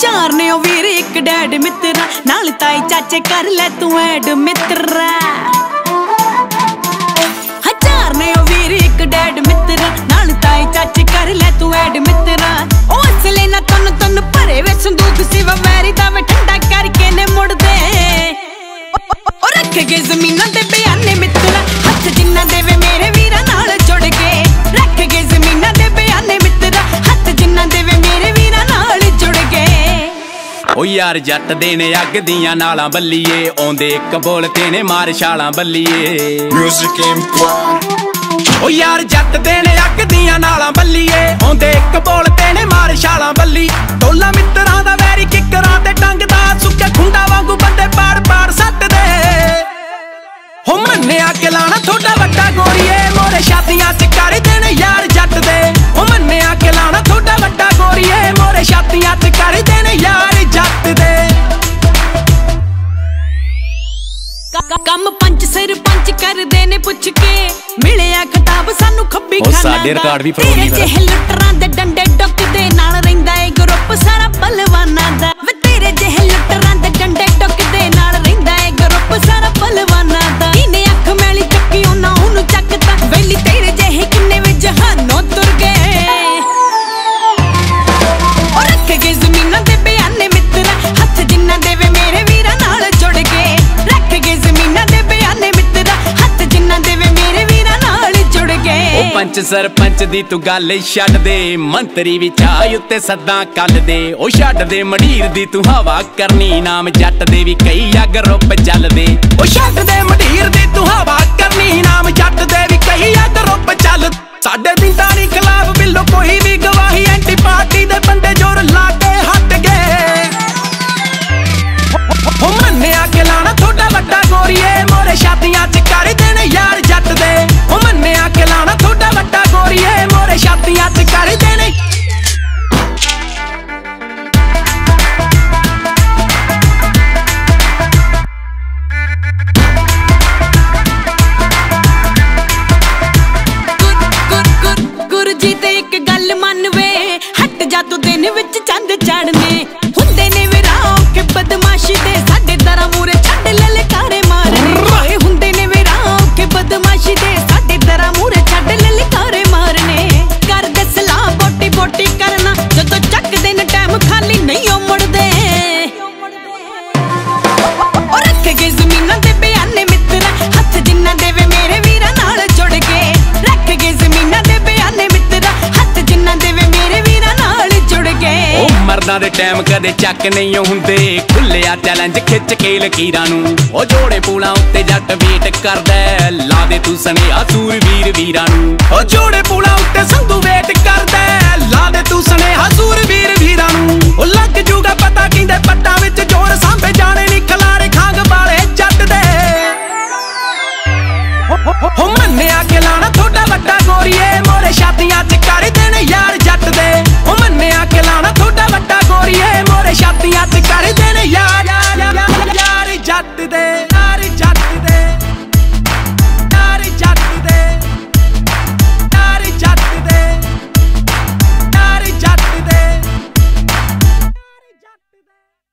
ਚਾਰ ਨੇ ਉਹ ਵੀਰ, ਇੱਕ ਡੈਡ ਮਿੱਤਰਾ ਨਾਲ ਤਾਈ ਚਾਚੇ ਕਰ ਲੈ ਤੂੰ ਐਡ ਮਿੱਤਰਾ ਹਜ਼ਾਰ ਨੇ ਉਹ ਵੀਰ, ਇੱਕ ਡੈਡ ਮਿੱਤਰਾ ਨਾਲ ਤਾਈ ਚਾਚੇ ਕਰ ਲੈ ਤੂੰ ਐਡ ਮਿੱਤਰਾ ਉਹ ਅਸਲੇ ਨਾ ਤਨ ਤਨ ਭਰੇ ਵੇ, ਸੰਦੂਕ ਸਿਵਾ ਮੈਰੀ ਦਾ ਵੇ ਰੱਖ ਕੇ ਜ਼ਮੀਨਾਂ ਤੇ ਬਿਆਨੇ ਮਿੱਤਰਾ ਹੱਥ ਜਿੰਨਾ ਦੇਵੇ ਮੇਰੇ ਵੀਰਾਂ ਨਾਲ ਜੁੜ ਕੇ। ਰੱਖ ਕੇ ਜ਼ਮੀਨਾਂ ਤੇ ਬਿਆਨੇ ਮਿੱਤਰਾ ਹੱਥ ਜਿੰਨਾ ਦੇਵੇ ਮੇਰੇ ਵੀਰਾਂ ਨਾਲ ਜੁੜ ਕੇ। ਓ ਯਾਰ ਜੱਟ ਦੇ ਨੇ ਅੱਗ ਦੀਆਂ ਨਾਲਾਂ ਬੱਲੀਏ। ਆਉਂਦੇ ਇੱਕ ਬੋਲ ਤੇ ਨੇ ਮਾਰ ਛਾਲਾਂ ਬੱਲੀਏ। Music Empire. ਓ ਯਾਰ ਜੱਟ ਦੇ ਨੇ ਅੱਗ ਕੰਮ ਪੰਚ ਸਿਰ ਪੰਚ ਕਰਦੇ ਨੇ ਪੁੱਛ ਕੇ ਮਿਲਿਆ ਖਿਤਾਬ ਸਾਨੂੰ ਖੱਬੀ ਉਹ ਖਾਨਾ ਸਾਡੇ ਦਾ। ਰਿਕਾਰਡ ਵੀ ਤੇਰੇ ਫਿਰ। ਜਿਹੇ ਲੁੱਟਰਾਂ ਦੇ ਡੰਡੇ ਟੁੱਕਦੇ ਨਾਲ ਰਹਿੰਦਾ ਏ ਗਰੁੱਪ ਸਾਰਾ ਪਲਵਾਨਾਂ ਦਾ ਵੇ ਤੇਰੇ ਜਿਹੇ ਪੰਚ ਸਰਪੰਚ ਦੀ ਤੂੰ ਗੱਲ ਛੱਡ ਦੇ, ਮੰਤਰੀ ਵੀ ਚਾਹ ਉੱਤੇ ਸੱਦਾ ਕੱਲ ਦੇ। ਉਹ ਛੱਡ ਦੇ ਮਢੀਰ ਦੀ ਤੂੰ ਹਵਾ ਕਰਨੀ, ਨਾਮ ਜੱਟ ਦੇ ਵੀ ਕਈ ਅਗ ਰੁੱਪ ਚੱਲਦੇ। ਉਹ ਛੱਡ ਦੇ ਮਰਦਾਂ ਦੇ ਟਾਈਮ ਕਦੇ ਚੱਕ ਨਹੀਂ ਹੁੰਦੇ। ਖੁੱਲਿਆ ਚੈਲੰਜ ਖਿੱਚ ਕੇ ਲਕੀਰਾਂ ਨੂੰ। ਉਹ ਜੋੜੇ ਪੂਲਾਂ ਉੱਤੇ ਜੱਟ ਵੇਟ ਕਰਦਾ ਲਾ ਦੇ ਤੂੰ ਸਨੇਹਾ ਸੂਰ ਵੀਰ ਵੀਰਾਂ ਨੂੰ। ਉਹ ਜੋੜੇ ਪੂਲਾਂ ਉੱਤੇ ਸੰਧੂ ਵੇਟ ਕਰਦਾ ਲਾ ਦੇ ਤੂੰ ਸਨੇਹਾ ਸੂਰ ਵੀਰ ਵੀਰਾਂ ਨੂੰ। ਉਹ ਲੱਗ ਜੂਗਾ ਪਤਾ ਕਹਿੰਦੇ ਪੱਟਾਂ ਵਿੱਚ ਜੋਰ ਸਾਂਭੇ ਜਾਣੇ ਨਹੀਂ ਖਲਾਰੇ ਖਾਂਗ ਵਾਲੇ ਜੱਟ ਦੇ। ਹੋ ਹੋ back that.